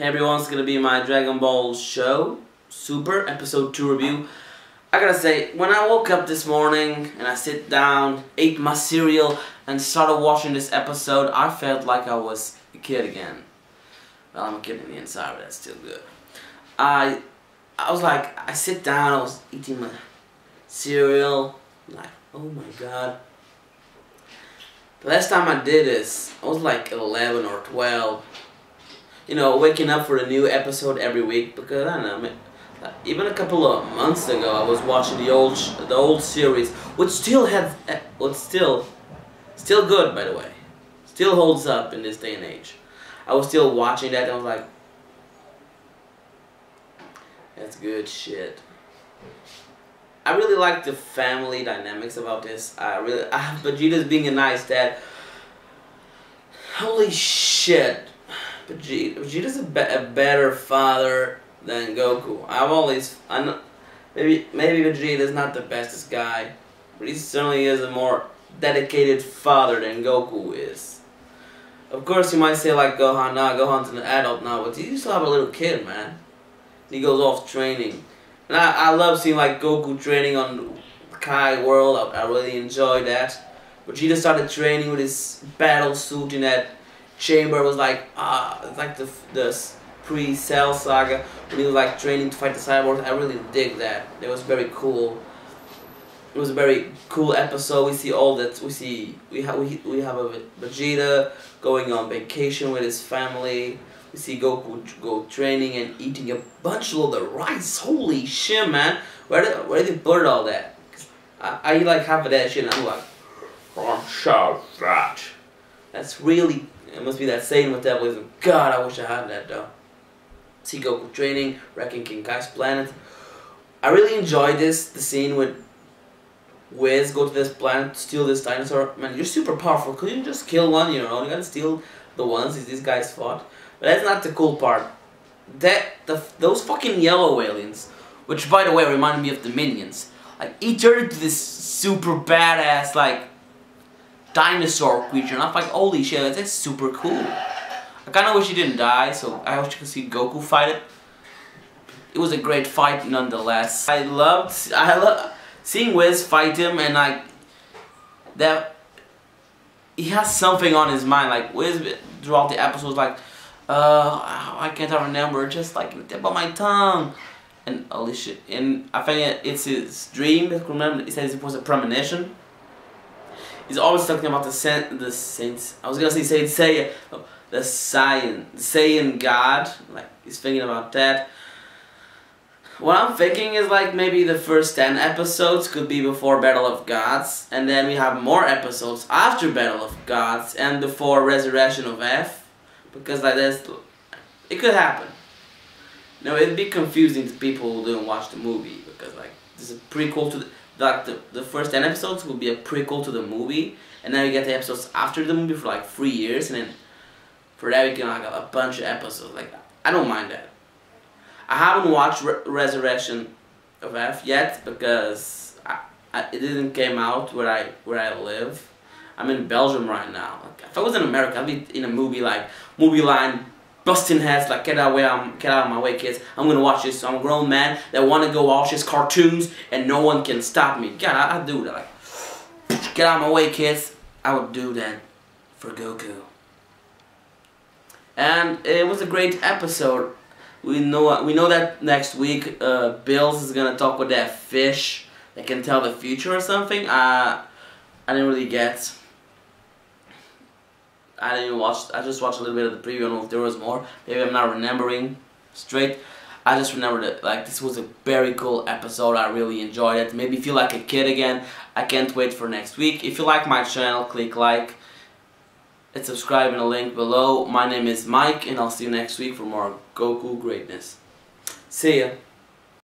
Hey everyone, it's gonna be my Dragon Ball show, Super, episode 2 review. I gotta say, when I woke up this morning and I sit down, ate my cereal, and started watching this episode, I felt like I was a kid again. Well, I'm a kid in the inside, but that's still good. I, I was like, I sit down, I was eating my cereal, like, oh my god. The last time I did this, I was like 11 or 12 you know, waking up for a new episode every week because I don't know, even a couple of months ago, I was watching the old the old series, which still had, eh, which still, still good by the way, still holds up in this day and age. I was still watching that and I was like, that's good shit. I really like the family dynamics about this. I really, I, Vegeta's being a nice dad. Holy shit. Vegeta, Vegeta's a, be a better father than Goku. I've always, I know, maybe maybe Vegeta's not the bestest guy, but he certainly is a more dedicated father than Goku is. Of course, you might say like Gohan, nah, Gohan's an adult now, but you still have a little kid, man. He goes off training, and I, I love seeing like Goku training on Kai World. I, I really enjoy that. Vegeta started training with his battle suit in that Chamber was like ah uh, like the the pre Cell saga when he was like training to fight the cyborgs. I really dig that. It was very cool. It was a very cool episode. We see all that. We see we have we we have a Vegeta going on vacation with his family. We see Goku go training and eating a bunch of the rice. Holy shit, man! Where did where did they put all that? I, I like half of that shit and I'm like, I'm so fat. That's really it must be that with metabolism. God, I wish I had that though. See Goku training, wrecking King Kai's planet. I really enjoyed this, the scene with Whis go to this planet, steal this dinosaur. Man, you're super powerful. Couldn't you just kill one your own? You gotta steal the ones these guys fought. But that's not the cool part. That the those fucking yellow aliens, which by the way reminded me of the minions. Like he turned into this super badass like dinosaur creature. And I'm like, holy shit, that's super cool. I kind of wish he didn't die, so I wish you could see Goku fight it. It was a great fight nonetheless. I loved, I love seeing Whis fight him and like, that, he has something on his mind. Like Whis throughout the episodes like, uh, I can't remember, just like the tip of my tongue. And holy shit, and I think it's his dream, remember, he says it was a premonition he's always talking about the saint, the saints. I was gonna say Saint Seiya, oh, the the Saiyan God. Like he's thinking about that. What I'm thinking is like maybe the first 10 episodes could be before Battle of Gods, and then we have more episodes after Battle of Gods and before Resurrection of F, because like this, it could happen. No, it'd be confusing to people who didn't watch the movie, because like, this is a prequel to the, like the, the first 10 episodes will be a prequel to the movie and then we get the episodes after the movie for like three years and then for that we can like a bunch of episodes. Like I don't mind that. I haven't watched Re Resurrection of F yet because I, I, it didn't came out where I where I live. I'm in Belgium right now. Like, if I was in America I'd be in a movie like movie line busting heads like get out of way, I'm get out of my way, kids. I'm gonna watch this. I'm a grown man that want to go watch his cartoons, and no one can stop me. God, I, I do that. Like, get out of my way, kids. I would do that for Goku. And it was a great episode. We know we know that next week uh, Bills is gonna talk with that fish that can tell the future or something. Uh, I didn't really get. I didn't watch. I just watched a little bit of the preview. I don't know if there was more. Maybe I'm not remembering straight. I just remember that like this was a very cool episode. I really enjoyed it. Made me feel like a kid again. I can't wait for next week. If you like my channel, click like and subscribe in the link below. My name is Mike and I'll see you next week for more Goku greatness. See ya.